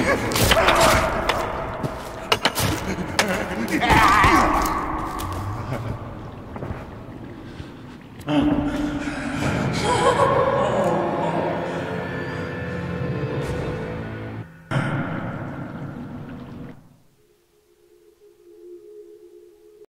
Ah!